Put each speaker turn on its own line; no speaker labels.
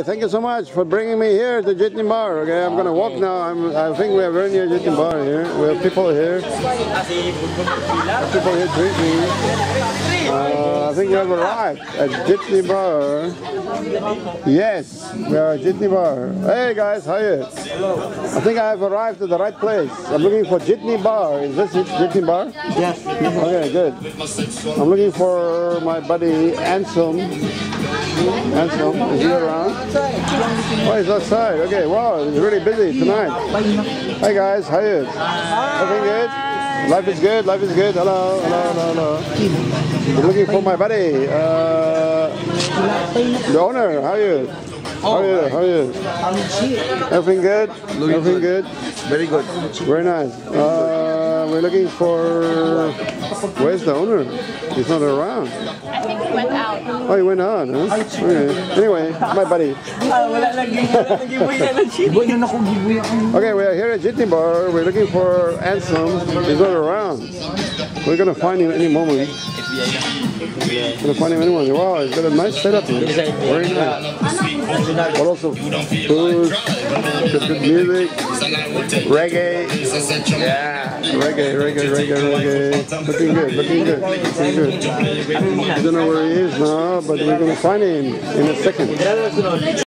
Okay, thank you so much for bringing me here to Jeatney Bar. Okay, I'm gonna walk now. I'm, I think we are very near Jeatney Bar here. We have people here. People here drinking. Uh, I think we have arrived at Jeatney Bar. Yes, we are at Jeatney Bar. Hey guys, how are you? I think I have arrived at the right place. I'm looking for Jeatney Bar. Is this it, Jeatney Bar?
Yes.
Okay, good. I'm looking for my buddy Anselm. Anselm, is he around? Oh, he's outside. Okay, wow, he's really busy tonight. Hi guys, how are you? Everything good? Life is good, life is good. Hello, hello, hello, hello. I'm looking for my buddy. Uh, the owner, how are you? How are you? How are you? Everything good? Everything good?
Very good.
Very nice. Uh, we're looking for. Where's the owner? He's not around.
I think he went out.
Oh, he went on, huh? Okay. Anyway, my buddy. Okay, we are here at Jeatney Bar. We're looking for Anselm. He's not around. We're gonna find him any moment. Gonna find him any moment. Wow, he's got a nice setup here. Very nice. But also food, good music, reggae. Yeah, reggae, reggae, reggae, reggae. Looking good, looking good, looking good. I don't know where he is now, but we're gonna find him in a second.